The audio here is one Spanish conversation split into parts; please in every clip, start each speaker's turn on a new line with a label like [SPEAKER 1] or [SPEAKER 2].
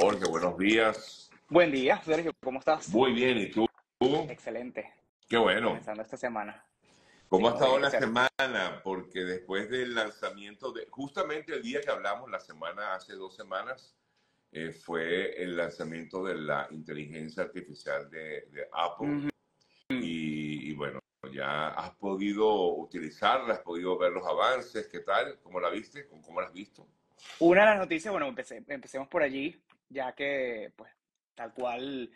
[SPEAKER 1] Jorge, buenos días.
[SPEAKER 2] Buen día, Sergio, ¿cómo estás?
[SPEAKER 1] Muy bien, ¿y tú?
[SPEAKER 2] Excelente.
[SPEAKER 1] Qué bueno.
[SPEAKER 2] Comenzando esta semana.
[SPEAKER 1] ¿Cómo
[SPEAKER 2] Sí,
[SPEAKER 1] ha estado la semana? Porque después del lanzamiento de, justamente el día que hablamos, la semana, hace dos semanas, eh, fue el lanzamiento de la inteligencia artificial de, de Apple.
[SPEAKER 2] Ujú.
[SPEAKER 1] Y, y bueno, ya has podido utilizarla, has podido ver los avances, ¿qué tal? ¿Cómo la viste? ¿Cómo, cómo la has visto?
[SPEAKER 2] Una de las noticias, bueno, empecé- empecemos por allí, ya que, pues, tal cual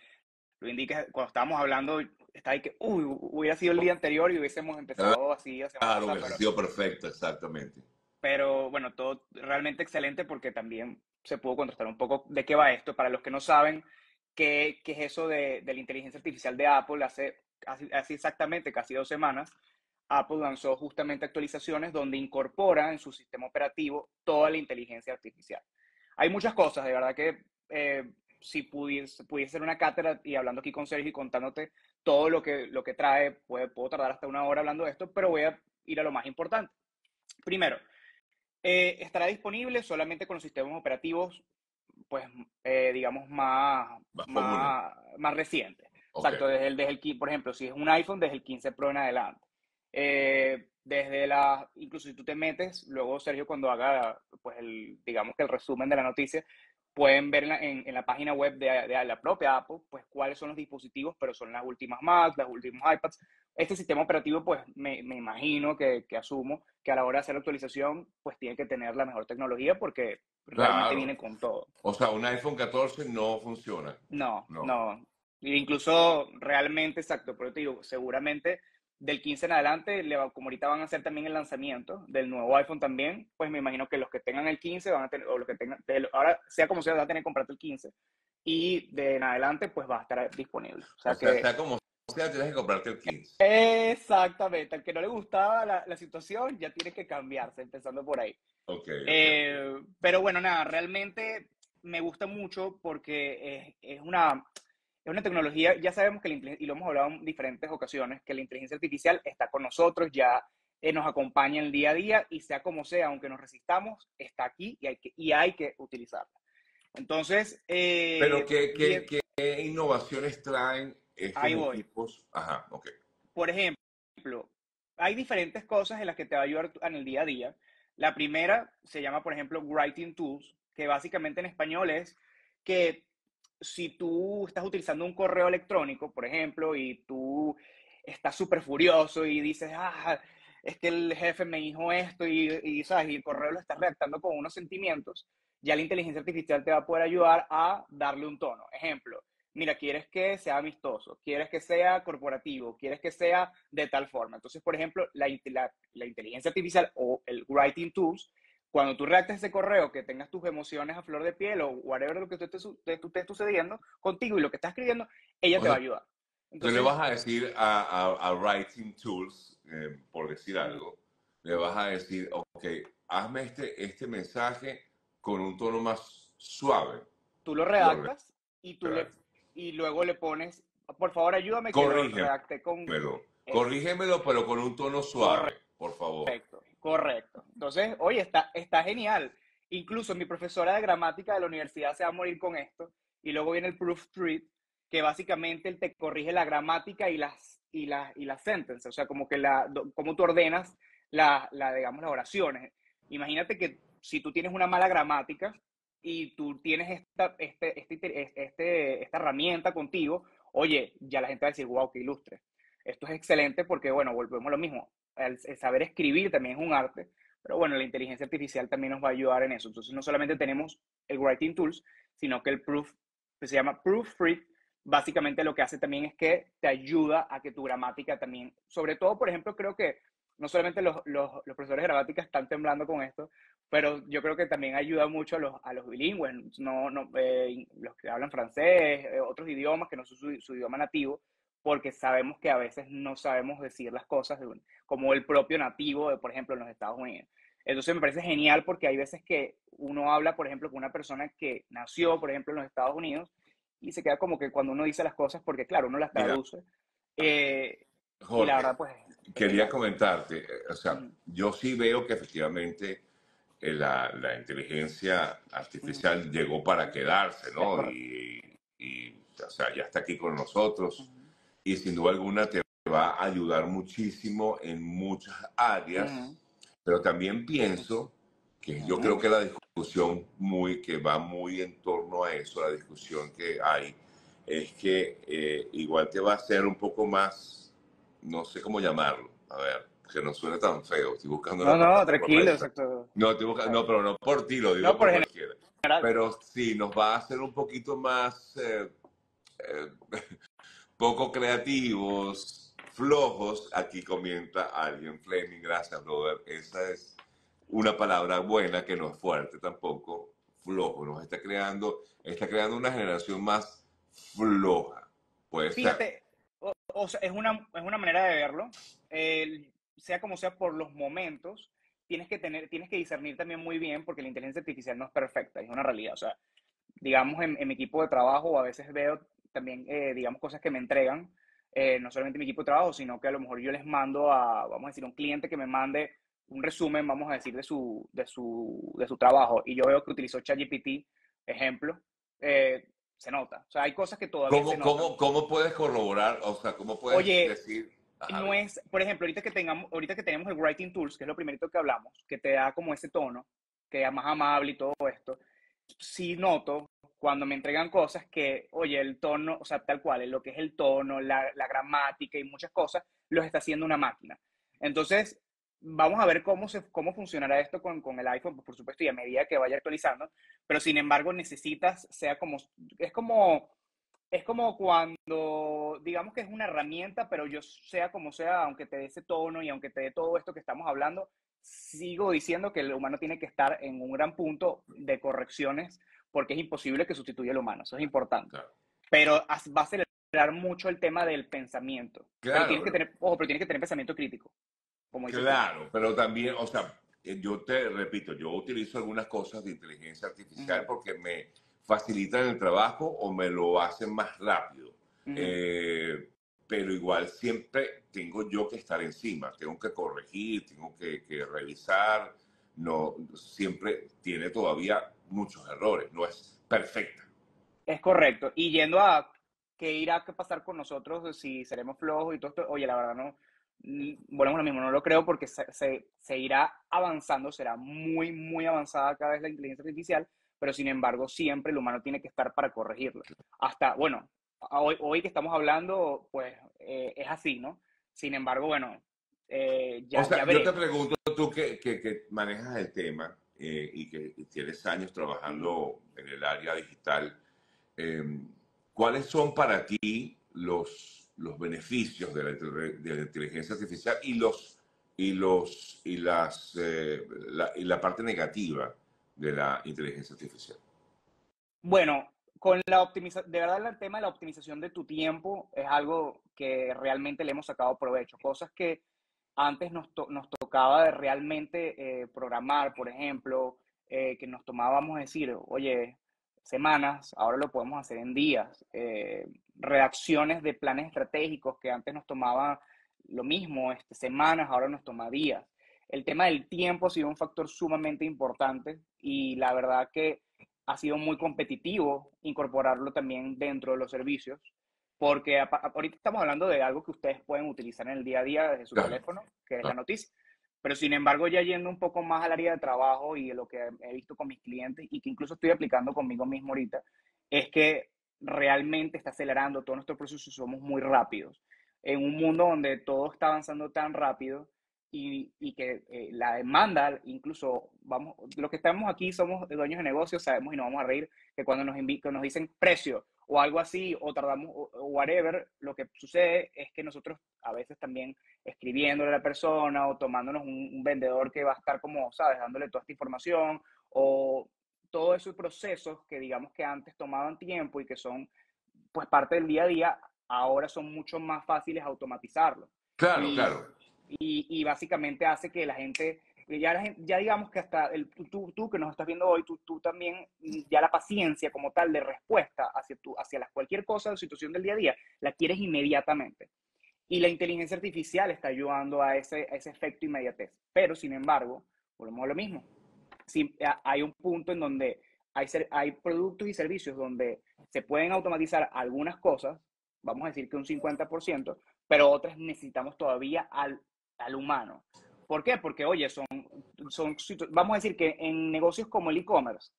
[SPEAKER 2] lo indica, cuando estábamos hablando, está ahí que, uy, hubiera sido el día anterior y hubiésemos empezado así
[SPEAKER 1] Claro, hubiera
[SPEAKER 2] pero,
[SPEAKER 1] sido perfecto, exactamente.
[SPEAKER 2] pero bueno, todo realmente excelente porque también se pudo contrastar un poco de qué va esto. Para los que no saben qué, qué es eso de, de la inteligencia artificial de Apple, hace, hace, hace exactamente casi dos semanas, Apple lanzó justamente actualizaciones donde incorpora en su sistema operativo toda la inteligencia artificial. Hay muchas cosas, de verdad que eh, si pudiese, pudiese ser una cátedra y hablando aquí con Sergio y contándote todo lo que, lo que trae, puede, puedo tardar hasta una hora hablando de esto, pero voy a ir a lo más importante. Primero, eh, estará disponible solamente con los sistemas operativos, pues, eh, digamos, más,
[SPEAKER 1] Más
[SPEAKER 2] más, más recientes.
[SPEAKER 1] Ok.
[SPEAKER 2] Exacto, desde el, desde el, por ejemplo, si es un iPhone, desde el 15 Pro en adelante. Eh, desde la, incluso si tú te metes, luego Sergio cuando haga, pues, el, digamos que el resumen de la noticia, pueden ver en la, en, la página web de, de la propia Apple, pues, cuáles son los dispositivos, pero son las últimas Macs, las últimas iPads. Este sistema operativo, pues, me, me imagino que, que asumo que a la hora de hacer la actualización, pues, tiene que tener la mejor tecnología porque realmente viene con todo.
[SPEAKER 1] O sea, un iPhone 14 no funciona.
[SPEAKER 2] No,
[SPEAKER 1] No.
[SPEAKER 2] no. Incluso realmente, exacto, pero te digo, seguramente del 15 en adelante, le va- como ahorita van a hacer también el lanzamiento del nuevo iPhone también, pues me imagino que los que tengan el 15 van a tener, o los que tengan, de- ahora sea como sea, van a tener que comprarte el 15 y de en adelante pues va a estar disponible. O sea
[SPEAKER 1] O
[SPEAKER 2] que,
[SPEAKER 1] sea como sea, tienes que comprarte el 15.
[SPEAKER 2] exactamente, al que no le gustaba la, la situación ya tiene que cambiarse, empezando por ahí.
[SPEAKER 1] Ok. ok.
[SPEAKER 2] Eh, pero bueno, nada, realmente me gusta mucho porque es, es una, es una tecnología, ya sabemos que la y lo hemos hablado en diferentes ocasiones, que la inteligencia artificial está con nosotros, ya eh, nos acompaña en el día a día y sea como sea, aunque nos resistamos, está aquí y hay que, y hay que utilizarla. Entonces, eh,
[SPEAKER 1] Pero ¿qué, qué,
[SPEAKER 2] bien,
[SPEAKER 1] qué innovaciones traen estos
[SPEAKER 2] ahí voy.
[SPEAKER 1] equipos? Ajá, ok.
[SPEAKER 2] Por ejemplo, hay diferentes cosas en las que te va a ayudar en el día a día. La primera se llama, por ejemplo, Writing Tools, que básicamente en español es que si tú estás utilizando un correo electrónico, por ejemplo, y tú estás súper furioso y dices, ah, es que el jefe me dijo esto y, y, ¿sabes? y el correo lo estás redactando con unos sentimientos, ya la inteligencia artificial te va a poder ayudar a darle un tono. Ejemplo, mira, quieres que sea amistoso, quieres que sea corporativo, quieres que sea de tal forma. Entonces, por ejemplo, la, la, la inteligencia artificial o el Writing Tools, cuando tú redactes ese correo, que tengas tus emociones a flor de piel o whatever lo que te esté, esté sucediendo contigo y lo que estás escribiendo, ella
[SPEAKER 1] O
[SPEAKER 2] te va a
[SPEAKER 1] sea,
[SPEAKER 2] ayudar.
[SPEAKER 1] tú
[SPEAKER 2] Entonces,
[SPEAKER 1] le vas a decir a, a, a Writing Tools, eh, por decir algo, le vas a decir, ok, hazme este, este mensaje con un tono más suave.
[SPEAKER 2] tú lo
[SPEAKER 1] Lo re-
[SPEAKER 2] redactas y, tú le, y luego le pones, por favor, ayúdame que lo redacté con...
[SPEAKER 1] Corrígemelo, pero con un tono suave, por favor.
[SPEAKER 2] correcto, correcto. Entonces, oye, está, está genial. Incluso mi profesora de gramática de la universidad se va a morir con esto. Y luego viene el proofread, que básicamente él te corrige la gramática y las, y las, y las sentences. O sea, como que la, cómo tú ordenas la, la, digamos, las oraciones. Imagínate que si tú tienes una mala gramática y tú tienes esta, este, este, este, esta herramienta contigo, oye, ya la gente va a decir, wow, qué ilustre. Esto es excelente porque, bueno, volvemos a lo mismo. El, saber escribir también es un arte, pero bueno, la inteligencia artificial también nos va a ayudar en eso. Entonces, no solamente tenemos el Writing Tools, sino que el Proof, que se llama Proofread, básicamente lo que hace también es que te ayuda a que tu gramática también, sobre todo, por ejemplo, creo que no solamente los, los, los profesores de gramática están temblando con esto, pero yo creo que también ayuda mucho a los, a los bilingües, no, no, eh, los que hablan francés, eh, otros idiomas que no son su, idioma nativo, porque sabemos que a veces no sabemos decir las cosas de un, como el propio nativo, de, por ejemplo, en los Estados Unidos. Entonces me parece genial porque hay veces que uno habla, por ejemplo, con una persona que nació, por ejemplo, en los Estados Unidos y se queda como que cuando uno dice las cosas, porque claro, uno las traduce. Eh,
[SPEAKER 1] Jorge,
[SPEAKER 2] y la verdad, pues.
[SPEAKER 1] quería comentarte, eh, o sea,
[SPEAKER 2] Ujú.
[SPEAKER 1] yo sí veo que efectivamente eh, la, la inteligencia artificial llegó para quedarse, ¿no? Y, y, o sea, ya está aquí con nosotros y sin duda alguna te va a ayudar muchísimo en muchas áreas, pero también pienso que yo creo que la discusión muy, que va muy en torno a eso, la discusión que hay, es que eh, igual te va a ser un poco más, no sé cómo llamarlo, a ver, que no suene tan feo, estoy buscando...
[SPEAKER 2] No, no, tranquilo, exacto.
[SPEAKER 1] No, estoy buscando, no, pero no por ti, lo digo no, por, cualquiera. Pero sí, nos va a hacer un poquito más... Eh, eh, poco creativos, flojos, aquí comenta alguien, Fleming, gracias, brother. Esa es una palabra buena que no es fuerte tampoco, flojo. Nos está creando, está creando una generación más floja. Puede
[SPEAKER 2] Fíjate, O, sea, es, una, es una manera de verlo. sea como sea, por los momentos, tienes que, tener, tienes que discernir también muy bien porque la inteligencia artificial no es perfecta, es una realidad. O sea, digamos, en, en mi equipo de trabajo a veces veo también, eh, digamos, cosas que me entregan, eh, no solamente mi equipo de trabajo, sino que a lo mejor yo les mando a, vamos a decir, un cliente que me mande un resumen, vamos a decir, de su, de su, de su trabajo, y yo veo que utilizó ChatGPT, ejemplo, eh, se nota. O sea, hay cosas que todavía
[SPEAKER 1] ¿Cómo,
[SPEAKER 2] se
[SPEAKER 1] ¿cómo, ¿Cómo puedes corroborar? O sea, ¿cómo puedes Oye, decir?
[SPEAKER 2] no es, por ejemplo, ahorita que tengamos, ahorita que tenemos el Writing Tools, que es lo primerito que hablamos, que te da como ese tono, que es más amable y todo esto, sí noto cuando me entregan cosas que, oye, el tono, o sea, tal cual, lo que es el tono, la, gramática y muchas cosas, los está haciendo una máquina. Entonces, vamos a ver cómo, se, cómo funcionará esto con, con el iPhone, por supuesto, y a medida que vaya actualizando, pero sin embargo necesitas, sea como, es como, es como cuando, digamos que es una herramienta, pero yo sea como sea, aunque te dé ese tono y aunque te dé todo esto que estamos hablando, sigo diciendo que el humano tiene que estar en un gran punto de correcciones porque es imposible que sustituya al humano, eso es importante. Pero va a acelerar mucho el tema del pensamiento. Claro, pero tienes que tener, ojo, pero tienes que tener pensamiento crítico.
[SPEAKER 1] Como claro, pero también, o sea, eh, yo te repito, yo utilizo algunas cosas de inteligencia artificial porque me facilitan el trabajo o me lo hacen más rápido. eh, pero igual siempre tengo yo que estar encima, tengo que corregir, tengo que, que revisar, no, siempre tiene todavía muchos errores, no es perfecta.
[SPEAKER 2] Es correcto. Y yendo a qué irá a pasar con nosotros si seremos flojos y todo esto, oye, la verdad no, bueno, lo mismo, no lo creo porque se, se, irá avanzando, será muy, muy avanzada cada vez la inteligencia artificial, pero sin embargo siempre el humano tiene que estar para corregirlo. Hasta, bueno, hoy, hoy que estamos hablando, pues eh, es así, ¿no? Sin embargo, bueno, eh, ya,
[SPEAKER 1] o sea, yo te pregunto, tú que, que, que manejas el tema eh, y que tienes años trabajando en el área digital, em, ¿cuáles son para ti los, los beneficios de la, de la inteligencia artificial y los y los y las la, y la parte negativa de la inteligencia artificial?
[SPEAKER 2] Bueno, con la optimización, de verdad el tema de la optimización de tu tiempo es algo que realmente le hemos sacado provecho. Cosas que antes nos, nos tocaba de realmente eh, programar, por ejemplo, eh, que nos tomábamos decir, oye, semanas, ahora lo podemos hacer en días. Eh, redacciones de planes estratégicos que antes nos tomaba lo mismo, este, semanas, ahora nos toma días. El tema del tiempo ha sido un factor sumamente importante y la verdad que ha sido muy competitivo incorporarlo también dentro de los servicios, porque ahorita estamos hablando de algo que ustedes pueden utilizar en el día a día desde su teléfono, que es la noticia. Pero sin embargo, ya yendo un poco más al área de trabajo y de lo que he visto con mis clientes y que incluso estoy aplicando conmigo mismo ahorita, es que realmente está acelerando todo nuestro proceso y somos muy rápidos. En un mundo donde todo está avanzando tan rápido, y, y que eh, la demanda, incluso, vamos, lo que estamos aquí somos dueños de negocios, sabemos y nos vamos a reír que cuando nos, nos dicen precio o algo así, o tardamos, o, whatever, lo que sucede es que nosotros a veces también escribiéndole a la persona o tomándonos un, vendedor que va a estar como, ¿sabes?, dándole toda esta información o todos esos procesos que digamos que antes tomaban tiempo y que son pues parte del día a día, ahora son mucho más fáciles automatizarlo.
[SPEAKER 1] Claro, claro
[SPEAKER 2] y, básicamente hace que la gente, ya, ya digamos que hasta el, tú, tú, que nos estás viendo hoy, tú, tú también, ya la paciencia como tal de respuesta hacia, tu, hacia las, cualquier cosa o situación del día a día, la quieres inmediatamente. Y la inteligencia artificial está ayudando a ese, ese efecto inmediatez. Pero, sin embargo, volvemos a lo mismo. si, hay un punto en donde hay, hay productos y servicios donde se pueden automatizar algunas cosas, vamos a decir que un 50%, pero otras necesitamos todavía al, al humano. ¿Por qué? Porque, oye, son, son, vamos a decir que en negocios como el e-commerce,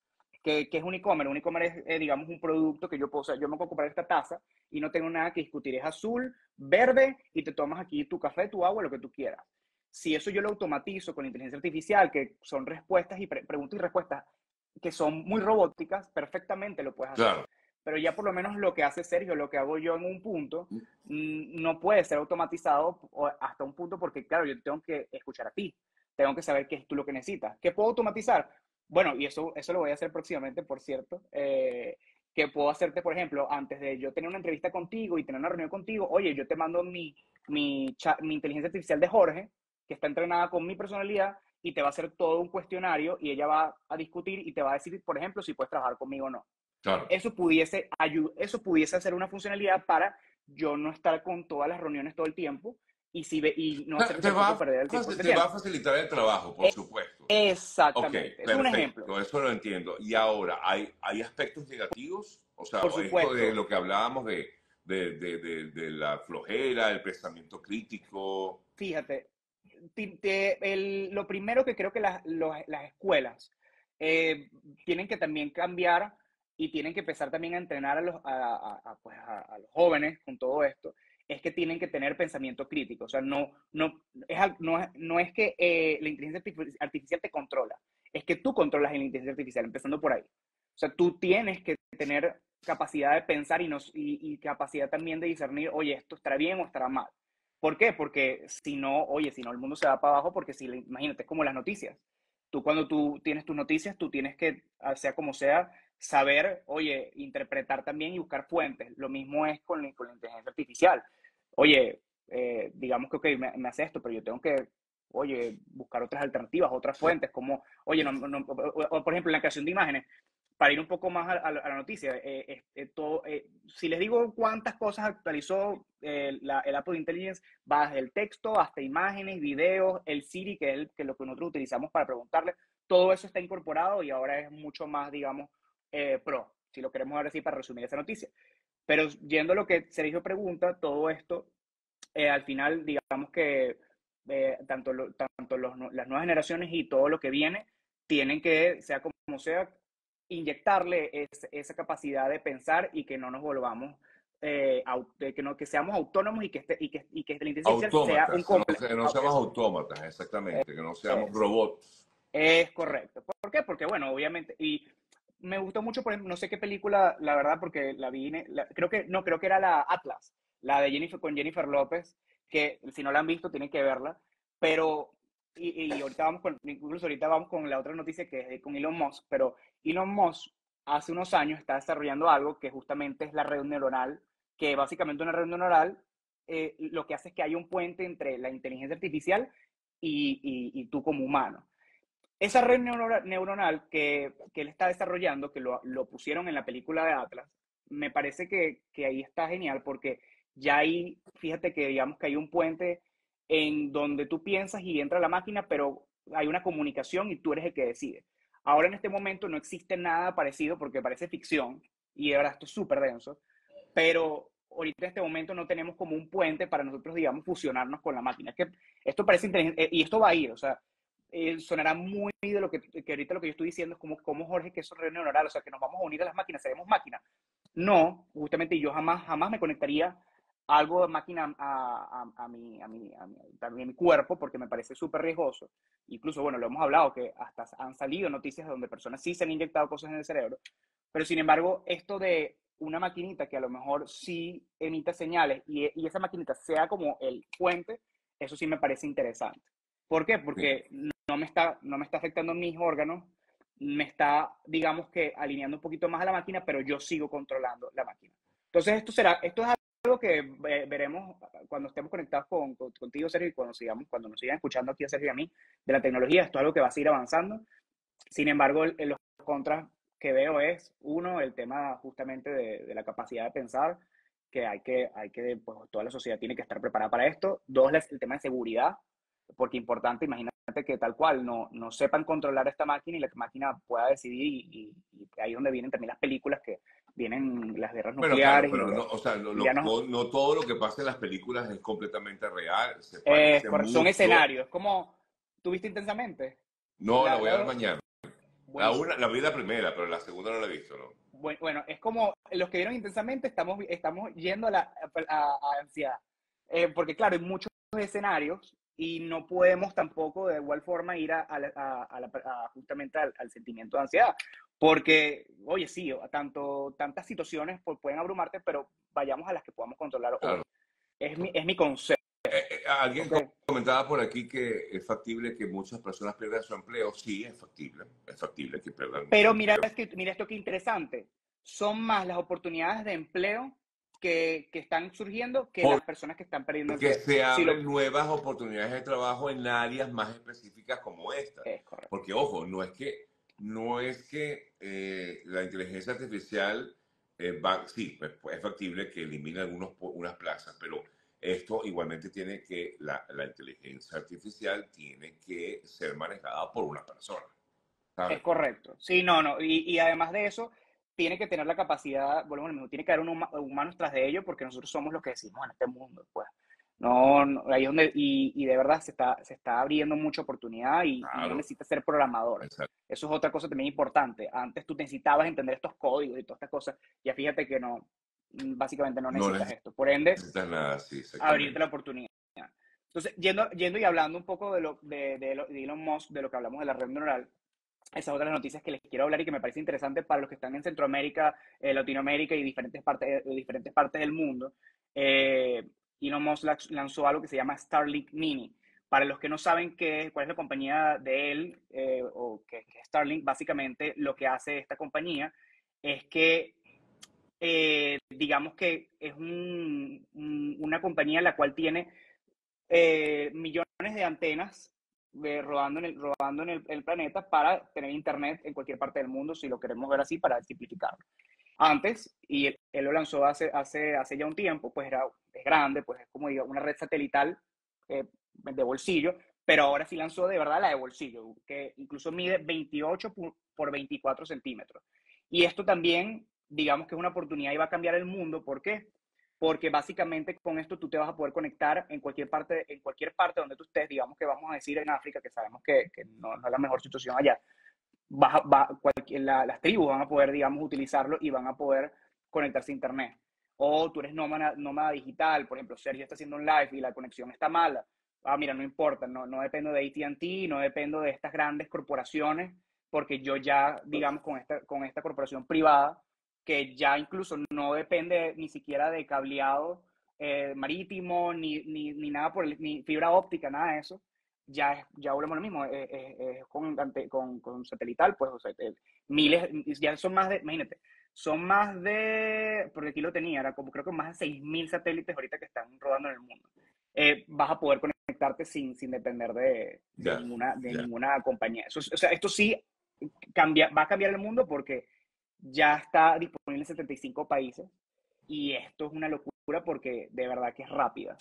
[SPEAKER 2] que, que, es un e-commerce, un e-commerce es, digamos, un producto que yo puedo, o sea, yo me puedo comprar esta taza y no tengo nada que discutir, es azul, verde y te tomas aquí tu café, tu agua, lo que tú quieras. Si eso yo lo automatizo con inteligencia artificial, que son respuestas y preguntas y respuestas que son muy robóticas, perfectamente lo puedes hacer. Claro pero ya por lo menos lo que hace Sergio, lo que hago yo en un punto, mm. Mm, no puede ser automatizado hasta un punto porque, claro, yo tengo que escuchar a ti, tengo que saber qué es tú lo que necesitas. ¿Qué puedo automatizar? Bueno, y eso, eso lo voy a hacer próximamente, por cierto, eh, que puedo hacerte, por ejemplo, antes de yo tener una entrevista contigo y tener una reunión contigo, oye, yo te mando mi, mi, mi inteligencia artificial de Jorge, que está entrenada con mi personalidad, y te va a hacer todo un cuestionario y ella va a discutir y te va a decir, por ejemplo, si puedes trabajar conmigo o no. Eso, pudiese eso pudiese ser una funcionalidad para yo no estar con todas las reuniones todo el tiempo y, si y no
[SPEAKER 1] hacer te va, perder el tiempo. Te va a facilitar el trabajo, por supuesto.
[SPEAKER 2] Exactamente. es un ejemplo.
[SPEAKER 1] Eso lo entiendo. Y ahora, ¿hay, hay aspectos negativos? O sea, esto de lo que hablábamos de, de, de, de, la flojera, el pensamiento crítico.
[SPEAKER 2] Fíjate, el, lo primero que creo que las, las escuelas eh, tienen que también cambiar y tienen que empezar también a entrenar a los, a, pues a, los jóvenes con todo esto, es que tienen que tener pensamiento crítico. O sea, no, no, es, no, no es que eh, la inteligencia artificial te controla, es que tú controlas la inteligencia artificial, empezando por ahí. O sea, tú tienes que tener capacidad de pensar y, nos, y, capacidad también de discernir, oye, esto estará bien o estará mal. ¿Por qué? Porque si no, oye, si no, el mundo se va para abajo, porque si, imagínate, es como las noticias. Tú cuando tú tienes tus noticias, tú tienes que, sea como sea, saber, oye, interpretar también y buscar fuentes. Lo mismo es con, la inteligencia artificial. Oye, eh, digamos que, ok, me, hace esto, pero yo tengo que, oye, buscar otras alternativas, otras fuentes, como, oye, no, no, por ejemplo, en la creación de imágenes, para ir un poco más a, la noticia, eh, eh, todo, si les digo cuántas cosas actualizó la, el Apple Intelligence, va desde el texto hasta imágenes, videos, el Siri, que es el, que lo que nosotros utilizamos para preguntarle, todo eso está incorporado y ahora es mucho más, digamos, eh, pro, si lo queremos ver así para resumir esa noticia. Pero yendo a lo que Sergio pregunta, todo esto, eh, al final, digamos que eh, tanto, tanto los, las nuevas generaciones y todo lo que viene, tienen que, sea como sea, inyectarle esa capacidad de pensar y que no nos volvamos, que, no, que seamos autónomos y que, este, y que, y que la inteligencia sea un
[SPEAKER 1] complejo. Que no, seamos autómatas, exactamente, que no seamos robots.
[SPEAKER 2] Es correcto. ¿Por qué? Porque, bueno, obviamente, y me gustó mucho, por ejemplo, no sé qué película, la verdad, porque la vi, creo que, no, creo que era la Atlas, la de Jennifer, con Jennifer López, que si no la han visto tienen que verla, pero, y, y ahorita vamos con, incluso ahorita vamos con la otra noticia que es con Elon Musk, pero Elon Musk hace unos años está desarrollando algo que justamente es la red neuronal, que básicamente una red neuronal eh, lo que hace es que hay un puente entre la inteligencia artificial y, y, tú como humano. Esa red neuronal que, que él está desarrollando, que lo, lo, pusieron en la película de Atlas, me parece que, que, ahí está genial porque ya ahí, fíjate que digamos que hay un puente en donde tú piensas y entra la máquina, pero hay una comunicación y tú eres el que decide. Ahora en este momento no existe nada parecido porque parece ficción y de verdad esto es súper denso, pero ahorita en este momento no tenemos como un puente para nosotros, digamos, fusionarnos con la máquina. Es que esto parece inteligente eh, y esto va a ir, o sea, eh, sonará muy de lo que, que, ahorita lo que yo estoy diciendo es como, como Jorge, que eso es neuronal, o sea, que nos vamos a unir a las máquinas, seremos máquinas. No, justamente yo jamás, jamás me conectaría algo de máquina a, a, a, mi, a, mi, a, mi, también mi cuerpo porque me parece súper riesgoso. Incluso, bueno, lo hemos hablado, que hasta han salido noticias donde personas sí se han inyectado cosas en el cerebro, pero sin embargo, esto de una maquinita que a lo mejor sí emita señales y, y esa maquinita sea como el puente, eso sí me parece interesante. ¿Por qué? Porque no me está, no me está afectando mis órganos, me está, digamos que, alineando un poquito más a la máquina, pero yo sigo controlando la máquina. Entonces, esto será, esto es algo que veremos cuando estemos conectados con, contigo, Sergio, y cuando, sigamos, cuando nos sigan escuchando aquí a Sergio y a mí de la tecnología. Esto es algo que va a seguir avanzando. Sin embargo, en los contras que veo es, uno, el tema justamente de, de la capacidad de pensar, que hay que, hay que pues, toda la sociedad tiene que estar preparada para esto. Dos, el tema de seguridad, porque importante, imagínate que tal cual no, no sepan controlar esta máquina y la máquina pueda decidir y, ahí es donde vienen también las películas que vienen las guerras nucleares.
[SPEAKER 1] pero no, o sea, no, no, todo lo que pasa en las películas es completamente real.
[SPEAKER 2] son escenarios, como tuviste intensamente.
[SPEAKER 1] No, la, voy a ver mañana. La, una, la vi la primera, pero la segunda no la he visto, ¿no?
[SPEAKER 2] Bueno, es como los que vieron intensamente estamos, estamos yendo a, la, a, ansiedad. Eh, porque claro, hay muchos escenarios y no podemos tampoco de igual forma ir a, a, justamente al, sentimiento de ansiedad. Porque, oye, sí, tanto, tantas situaciones pueden abrumarte, pero vayamos a las que podamos controlar Es, mi, es mi concepto.
[SPEAKER 1] Eh, eh, alguien comentaba por aquí que es factible que muchas personas pierdan su empleo. Sí, es factible. Es factible que pierdan.
[SPEAKER 2] Pero mira, mira esto que interesante. Son más las oportunidades de empleo que, que están surgiendo que las personas que están perdiendo
[SPEAKER 1] Que se abren nuevas oportunidades de trabajo en áreas más específicas como esta. Porque, ojo, no es que, no es que eh, la inteligencia artificial eh, va, sí, pues, pues, es factible que elimine algunos, unas plazas, pero esto igualmente tiene que, la, la inteligencia artificial tiene que ser manejada por una persona.
[SPEAKER 2] Es correcto. Sí, no, no. Y, además de eso, tiene que tener la capacidad, bueno, mismo, tiene que haber un humanos tras de ello porque nosotros somos los que decimos en este mundo, pues. No, no ahí es donde, y, y, de verdad se está, se está abriendo mucha oportunidad y, no necesitas ser programador. Eso es otra cosa también importante. Antes tú necesitabas entender estos códigos y todas estas cosas. Ya fíjate que no, básicamente no necesitas esto. Por ende,
[SPEAKER 1] nada, sí,
[SPEAKER 2] abrirte la oportunidad. Entonces, yendo, yendo y hablando un poco de, lo, de, de, de Elon Musk, de lo que hablamos de la red neural, esa es otra de las noticias que les quiero hablar y que me parece interesante para los que están en Centroamérica, eh, Latinoamérica y diferentes partes, de diferentes partes del mundo. Eh, Elon Musk lanzó algo que se llama Starlink Mini. Para los que no saben qué, cuál es la compañía de él, eh, o que, es Starlink, básicamente lo que hace esta compañía es que, eh, digamos que es un, una compañía la cual tiene millones de antenas rodando en, el, rodando en el, planeta para tener internet en cualquier parte del mundo, si lo queremos ver así, para simplificarlo. Antes, y él, lo lanzó hace, hace, hace ya un tiempo, pues era, es grande, pues es como digo, una red satelital eh, de bolsillo, pero ahora sí lanzó de verdad la de bolsillo, que incluso mide 28 por, por 24 centímetros. Y esto también, digamos que es una oportunidad y va a cambiar el mundo. ¿Por qué? porque básicamente con esto tú te vas a poder conectar en cualquier parte, en cualquier parte donde tú estés, digamos que vamos a decir en África, que sabemos que, que no, no, es la mejor situación allá, va, va, cualquier, las tribus van a poder, digamos, utilizarlo y van a poder conectarse a Internet. O tú eres nómada, nómada digital, por ejemplo, Sergio está haciendo un live y la conexión está mala. Ah, mira, no importa, no, no dependo de ATT, no dependo de estas grandes corporaciones, porque yo ya, digamos, con esta, con esta corporación privada, que ya incluso no depende ni siquiera de cableado eh, marítimo, ni, ni, ni, nada por el, ni fibra óptica, nada de eso, ya, es, ya volvemos lo mismo, es, con, con, con, satelital, pues, o sea, miles, ya son más de, imagínate, son más de, porque aquí lo tenía, era como creo que más de 6.000 satélites ahorita que están rodando en el mundo. Eh, vas a poder conectarte sin, sin depender de, ninguna, de ninguna compañía. Eso, o sea, esto sí cambia, va a cambiar el mundo porque ya está disponible en 75 países y esto es una locura porque de verdad que es rápida.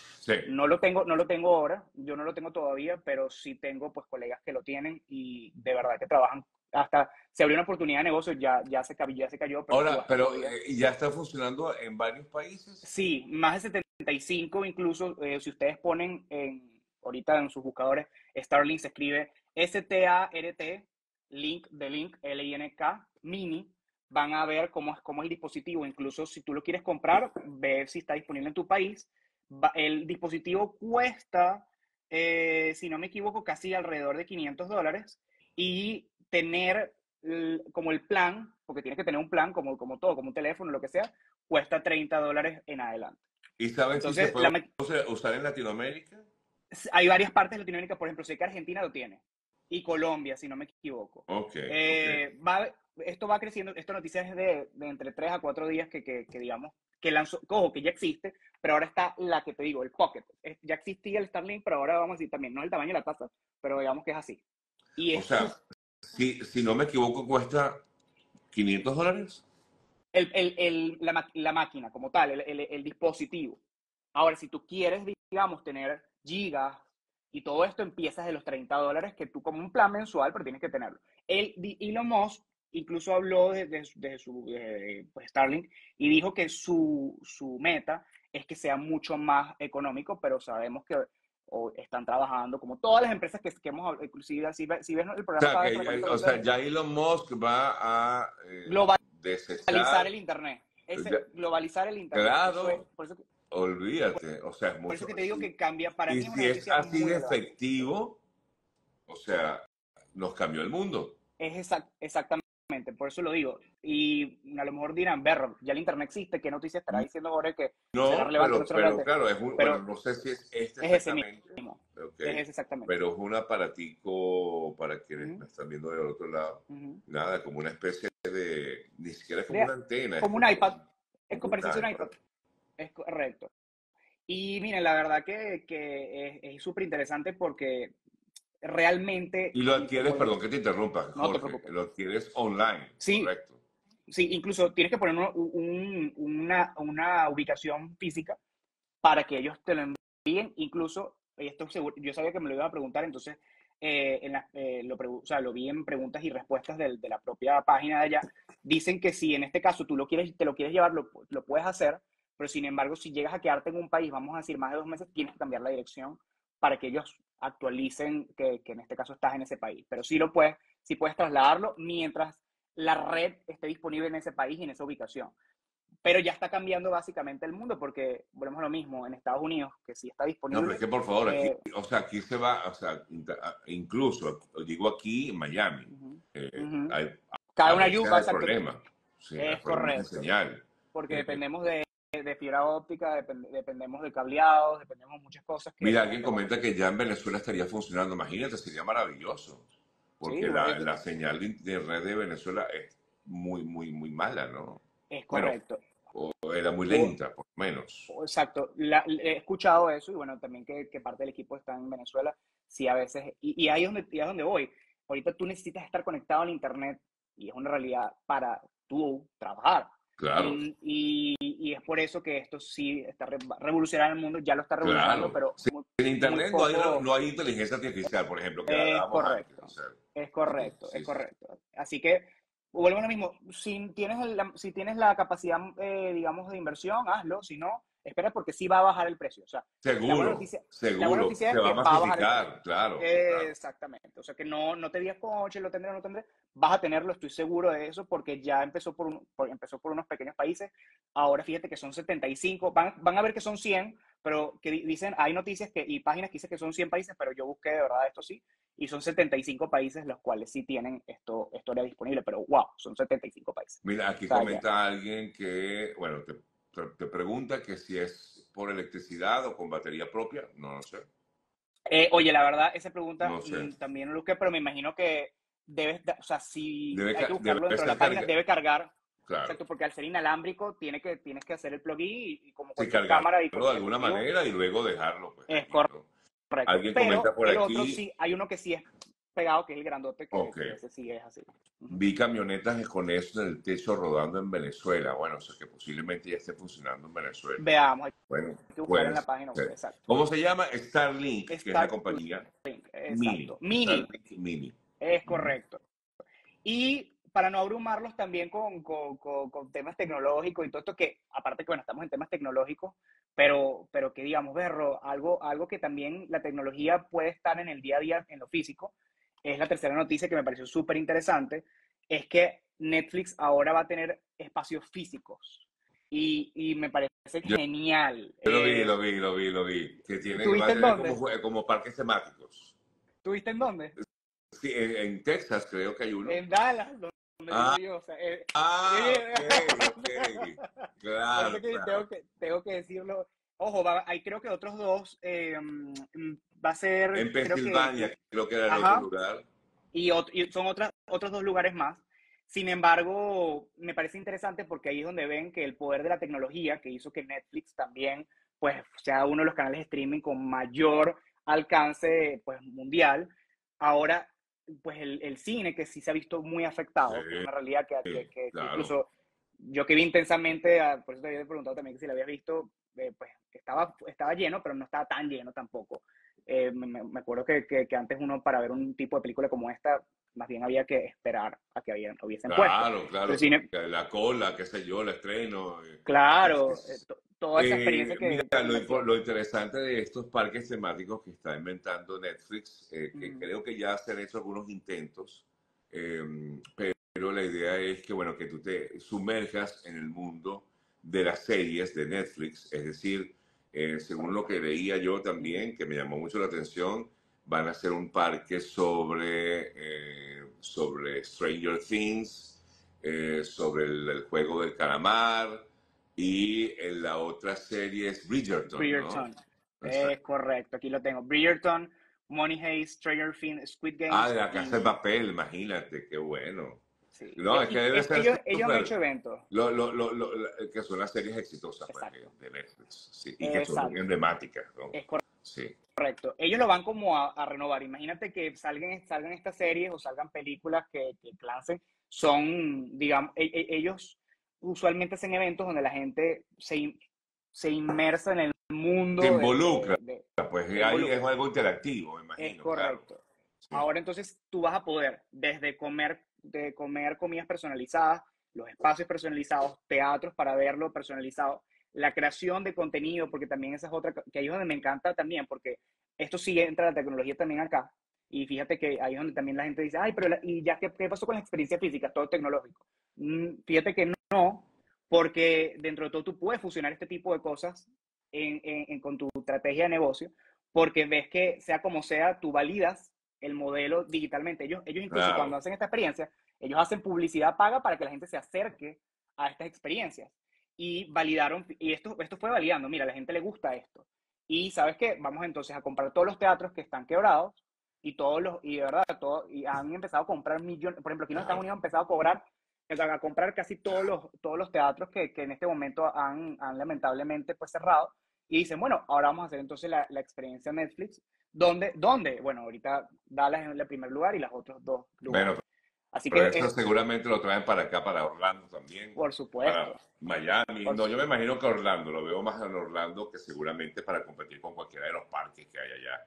[SPEAKER 2] No lo tengo, no lo tengo ahora, yo no lo tengo todavía, pero sí tengo pues colegas que lo tienen y de verdad que trabajan hasta se abrió una oportunidad de negocio, ya, ya, se, ya se cayó.
[SPEAKER 1] Pero ahora, pero eh, ya está funcionando en varios países?
[SPEAKER 2] Sí, más de 75 incluso, eh, si ustedes ponen en, ahorita en sus buscadores, Starlink se escribe S-T-A-R-T, link de link, L-I-N-K, mini, van a ver cómo es, cómo es el dispositivo. Incluso si tú lo quieres comprar, ver si está disponible en tu país. el dispositivo cuesta, eh, si no me equivoco, casi alrededor de 500 dólares. Y tener como el plan, porque tienes que tener un plan como, como todo, como un teléfono, lo que sea, cuesta 30 dólares en adelante.
[SPEAKER 1] ¿Y saben si se puede usar en Latinoamérica?
[SPEAKER 2] Hay varias partes de Latinoamérica, por ejemplo, sé que Argentina lo tiene y Colombia, si no me equivoco.
[SPEAKER 1] Okay,
[SPEAKER 2] eh, Va, esto va creciendo, esta noticia es de, entre 3 a 4 días que, que, digamos, que lanzó, cojo, que ya existe, pero ahora está la que te digo, el Pocket. Ya existía el Starlink, pero ahora vamos a decir también, no es el tamaño de la taza, pero digamos que es así.
[SPEAKER 1] Y o sea, si, si no me equivoco, cuesta 500 dólares.
[SPEAKER 2] El, el, el, la, la, máquina como tal, el, dispositivo. Ahora, si tú quieres, digamos, tener gigas, Y todo esto empieza de los 30 dólares que tú como un plan mensual, pero tienes que tenerlo. El, Elon Musk incluso habló de, de, su pues, Starlink y dijo que su, su meta es que sea mucho más económico, pero sabemos que o están trabajando, como todas las empresas que, que hemos inclusive si, si ves el programa...
[SPEAKER 1] O sea, que, o sea ya Elon Musk va a
[SPEAKER 2] eh, globalizar el Internet. globalizar el Internet.
[SPEAKER 1] Claro, olvídate, o sea, es
[SPEAKER 2] Por eso que te digo que cambia para
[SPEAKER 1] y mí. si es así de efectivo, o sea, nos cambió el mundo.
[SPEAKER 2] Es exact, exactamente por eso lo digo. Y a lo mejor dirán, ver, ya el Internet existe, ¿qué noticia estará mm. diciendo Jorge que
[SPEAKER 1] no, será relevante? Pero, pero claro, es un, bueno, no sé si es este
[SPEAKER 2] es ese mismo. Es ese exactamente.
[SPEAKER 1] Pero es un aparatico para quienes me están viendo del otro lado. Nada, como una especie de, ni siquiera es como una antena.
[SPEAKER 2] Como un iPad. Es como un iPad. Es correcto. Y miren, la verdad que, que es súper interesante porque realmente...
[SPEAKER 1] Y lo adquieres, perdón que te interrumpa, Jorge, lo adquieres online,
[SPEAKER 2] sí, correcto. Sí, incluso tienes que poner una, una, ubicación física para que ellos te lo envíen, incluso, esto seguro, yo sabía que me lo iba a preguntar, entonces eh, en eh, lo, o sea, lo vi en preguntas y respuestas de, de, la propia página de allá, dicen que si en este caso tú lo quieres, te lo quieres llevar, lo, lo puedes hacer, pero sin embargo, si llegas a quedarte en un país, vamos a decir, más de dos meses, tienes que cambiar la dirección para que ellos actualicen que, que, en este caso estás en ese país. Pero sí lo puedes, sí puedes trasladarlo mientras la red esté disponible en ese país y en esa ubicación. Pero ya está cambiando básicamente el mundo porque volvemos a lo mismo en Estados Unidos, que sí está disponible.
[SPEAKER 1] No, pero es que por favor, aquí, eh, o sea, aquí se va, o sea, incluso, digo aquí en Miami, eh, hay,
[SPEAKER 2] cada una ayuda.
[SPEAKER 1] Es problema.
[SPEAKER 2] Sí, es correcto.
[SPEAKER 1] Señal.
[SPEAKER 2] Porque eh, dependemos de de fibra óptica, dependemos de cableados, dependemos de muchas cosas.
[SPEAKER 1] Mira, alguien comenta que ya en Venezuela estaría funcionando. Imagínate, sería maravilloso. Porque la, señal de red de Venezuela es muy, muy, muy mala, ¿no?
[SPEAKER 2] Es correcto.
[SPEAKER 1] o era muy lenta, por lo menos.
[SPEAKER 2] Exacto. he escuchado eso y bueno, también que, parte del equipo está en Venezuela. Sí, a veces. Y, ahí, es donde, ahí es donde voy. Ahorita tú necesitas estar conectado al Internet y es una realidad para tú trabajar.
[SPEAKER 1] Claro.
[SPEAKER 2] Y, y, es por eso que esto sí está revolucionando el mundo, ya lo está revolucionando, pero...
[SPEAKER 1] en Internet no, hay, inteligencia artificial, por ejemplo.
[SPEAKER 2] Que es, correcto, es correcto, es correcto. Así que, vuelvo a lo mismo, si tienes, si tienes la capacidad, eh, digamos, de inversión, hazlo, si no, espera porque sí va a bajar el precio. O sea,
[SPEAKER 1] seguro, seguro, se va a masificar, claro,
[SPEAKER 2] Exactamente, o sea que no, no te digas, coche, lo tendré o no tendré, vas a tenerlo, estoy seguro de eso, porque ya empezó por, empezó por unos pequeños países, ahora fíjate que son 75, van, van a ver que son 100, pero que dicen, hay noticias que, y páginas que dicen que son 100 países, pero yo busqué de verdad esto sí, y son 75 países los cuales sí tienen esto, esto ya disponible, pero wow, son 75 países.
[SPEAKER 1] Mira, aquí comenta alguien que, bueno, te te, pregunta que si es por electricidad o con batería propia, no lo sé.
[SPEAKER 2] Eh, oye, la verdad, esa pregunta mm, también lo busqué, pero me imagino que debes, o sea, si hay que buscarlo dentro de la página, debe cargar. Claro. Exacto, porque al ser inalámbrico tiene que, tienes que hacer el plugin y, como con cámara y
[SPEAKER 1] de alguna manera y luego dejarlo. Pues,
[SPEAKER 2] es correcto.
[SPEAKER 1] Alguien comenta por aquí.
[SPEAKER 2] Otro sí, hay uno que sí es pegado, que es el grandote, que ese sí es así.
[SPEAKER 1] Vi camionetas con eso en el techo rodando en Venezuela. Bueno, o sea que posiblemente ya esté funcionando en Venezuela.
[SPEAKER 2] Veamos.
[SPEAKER 1] Bueno,
[SPEAKER 2] buscar en la página web, exacto.
[SPEAKER 1] ¿Cómo se llama? Starlink, que es la compañía
[SPEAKER 2] Mini. Mini.
[SPEAKER 1] Mini.
[SPEAKER 2] Es correcto. Y para no abrumarlos también con, con, con, temas tecnológicos y todo esto, que aparte que bueno, estamos en temas tecnológicos, pero, pero que digamos, Berro, algo, algo que también la tecnología puede estar en el día a día en lo físico, es la tercera noticia que me pareció súper interesante, es que Netflix ahora va a tener espacios físicos. Y, y me parece genial.
[SPEAKER 1] Yo lo vi, eh, lo vi, lo vi, lo vi. Que tiene como, como, parques temáticos.
[SPEAKER 2] ¿Tuviste en dónde?
[SPEAKER 1] Sí, en, Texas creo que hay uno.
[SPEAKER 2] En Dallas, donde
[SPEAKER 1] ah, yo, o sea, eh, ah, eh, okay, Claro,
[SPEAKER 2] Tengo, que, tengo que decirlo. Ojo, hay creo que otros dos eh, va a ser...
[SPEAKER 1] En Pensilvania, creo que, era el otro lugar.
[SPEAKER 2] Y, son otras, otros dos lugares más. Sin embargo, me parece interesante porque ahí es donde ven que el poder de la tecnología que hizo que Netflix también pues sea uno de los canales de streaming con mayor alcance pues mundial. Ahora, pues el, el cine que sí se ha visto muy afectado, es una realidad que, que, incluso yo que vi intensamente, ah, por eso te había preguntado también que si lo habías visto, eh, pues estaba, estaba lleno, pero no estaba tan lleno tampoco. Eh, me, me, acuerdo que, que, que, antes uno para ver un tipo de película como esta, más bien había que esperar a que habían, hubiesen
[SPEAKER 1] claro,
[SPEAKER 2] puesto.
[SPEAKER 1] Claro, cine... La cola, qué sé yo, el estreno.
[SPEAKER 2] Eh, claro, es, toda esa experiencia que...
[SPEAKER 1] Mira, lo, lo, interesante de estos parques temáticos que está inventando Netflix, eh, que mm. creo que ya se han hecho algunos intentos, eh, pero la idea es que, bueno, que tú te sumerjas en el mundo de las series de Netflix, es decir, eh, según lo que veía yo también, que me llamó mucho la atención, van a hacer un parque sobre, eh, sobre Stranger Things, eh, sobre el, el, juego del calamar, y en la otra serie es Bridgerton.
[SPEAKER 2] Bridgerton. ¿no? Es correcto, aquí lo tengo. Bridgerton, Money Heist, Stranger Things, Squid Game.
[SPEAKER 1] Ah, de la casa de papel, imagínate, qué bueno.
[SPEAKER 2] Sí. No, es que debe es, ser ellos, ellos han hecho eventos.
[SPEAKER 1] Lo, lo, lo, que son las series exitosas pues, de Netflix. Sí, y que son emblemáticas. ¿no?
[SPEAKER 2] Es correcto. Sí. Correcto. Ellos lo van como a, a, renovar. Imagínate que salgan, salgan estas series o salgan películas que, que lancen. Son, digamos, e, e, ellos usualmente hacen eventos donde la gente se, se inmersa en el mundo.
[SPEAKER 1] Se involucra. De, de, pues ahí involucra. es algo interactivo, me imagino.
[SPEAKER 2] Es correcto. Claro. Sí. Ahora entonces tú vas a poder, desde comer, de comer comidas personalizadas, los espacios personalizados, teatros para verlo personalizado, la creación de contenido, porque también esa es otra, que ahí es donde me encanta también, porque esto sí entra la tecnología también acá. Y fíjate que ahí es donde también la gente dice, ay, pero ¿y ya qué, qué, pasó con la experiencia física? Todo tecnológico. Mm, fíjate que no, porque dentro de todo tú puedes fusionar este tipo de cosas con tu estrategia de negocio, porque ves que sea como sea, tú validas el modelo digitalmente. Ellos, ellos incluso cuando hacen esta experiencia, ellos hacen publicidad paga para que la gente se acerque a estas experiencias y validaron, y esto, esto fue validando, mira, a la gente le gusta esto. Y sabes qué, vamos entonces a comprar todos los teatros que están quebrados y todos los, y de verdad, todo, y han empezado a comprar millones, por ejemplo, aquí en los Estados Unidos han empezado a cobrar, a comprar casi todos los, todos los teatros que, que en este momento han, han, lamentablemente pues cerrado. Y dicen, bueno, ahora vamos a hacer entonces la, la experiencia Netflix. ¿Dónde? ¿Dónde? Bueno, ahorita Dallas en el primer lugar y los otros dos lugares.
[SPEAKER 1] Bueno, Así Pero que eso es, seguramente lo traen para acá, para Orlando también.
[SPEAKER 2] Por supuesto.
[SPEAKER 1] Para Miami. Por no, yo me imagino que Orlando, lo veo más en Orlando que seguramente para competir con cualquiera de los parques que hay allá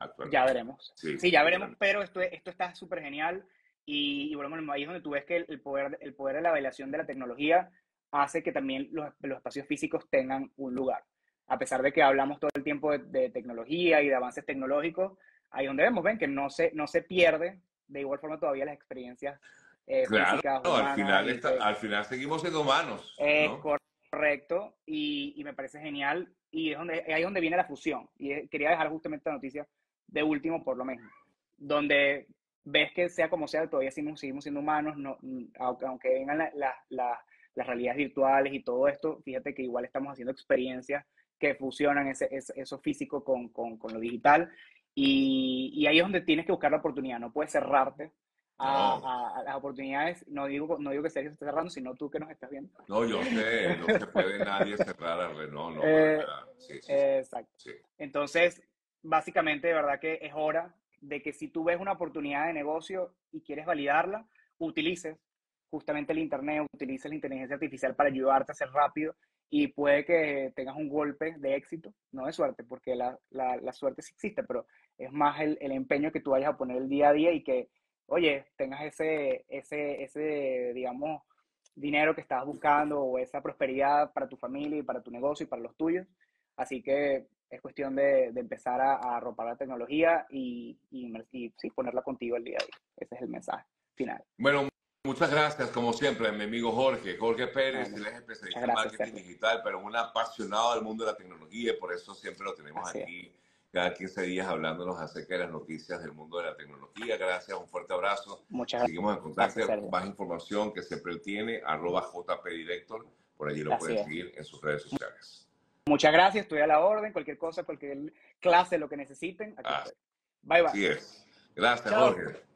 [SPEAKER 1] actualmente.
[SPEAKER 2] Ya veremos. Sí, sí ya veremos, pero esto, esto está súper genial. Y, y, bueno, ahí es donde tú ves que el poder, el poder de la validación de la tecnología hace que también los, los espacios físicos tengan un lugar. A pesar de que hablamos todo el tiempo de, de tecnología y de avances tecnológicos, ahí donde vemos, ven que no se, no se pierde de igual forma todavía las experiencias eh,
[SPEAKER 1] claro,
[SPEAKER 2] físicas.
[SPEAKER 1] No, al, final está, al final seguimos siendo humanos.
[SPEAKER 2] Es ¿no? correcto y, y, me parece genial y es donde, ahí es donde viene la fusión. Y quería dejar justamente esta noticia de último por lo menos, donde ves que sea como sea, todavía seguimos, seguimos siendo humanos, no, aunque, aunque vengan la, la, la, las realidades virtuales y todo esto, fíjate que igual estamos haciendo experiencias que fusionan ese, ese, eso físico con, con, con lo digital y, y, ahí es donde tienes que buscar la oportunidad, no puedes cerrarte a, no. a, a las oportunidades. No digo, no digo que Sergio se esté cerrando, sino tú que nos estás viendo.
[SPEAKER 1] No, yo sé, no se puede nadie cerrar a Renault. No, eh, sí, sí,
[SPEAKER 2] exacto. Sí. Entonces, básicamente, de verdad que es hora de que si tú ves una oportunidad de negocio y quieres validarla, utilices justamente el Internet, utilices la inteligencia artificial para ayudarte a ser rápido y puede que tengas un golpe de éxito, no de suerte, porque la, la, la suerte sí existe, pero es más el, el, empeño que tú vayas a poner el día a día y que, oye, tengas ese, ese, ese, digamos, dinero que estás buscando o esa prosperidad para tu familia y para tu negocio y para los tuyos. Así que es cuestión de, de empezar a, a, arropar la tecnología y, y, y sí, ponerla contigo el día a día. Ese es el mensaje final.
[SPEAKER 1] Bueno, Muchas gracias, como siempre, mi amigo Jorge. Jorge Pérez, él es especialista en marketing Sergio. digital, pero un apasionado del mundo de la tecnología y por eso siempre lo tenemos Así aquí es. cada 15 días hablándonos acerca de las noticias del mundo de la tecnología. Gracias, un fuerte abrazo.
[SPEAKER 2] Muchas
[SPEAKER 1] Seguimos en contacto. Gracias, Más información que siempre él tiene, arroba jpdirector. Por allí lo Así pueden es. seguir en sus redes sociales.
[SPEAKER 2] Muchas gracias, estoy a la orden. Cualquier cosa, cualquier clase, lo que necesiten. Aquí
[SPEAKER 1] ah,
[SPEAKER 2] estoy. Bye, bye.
[SPEAKER 1] Así es. Gracias, Chao. Jorge.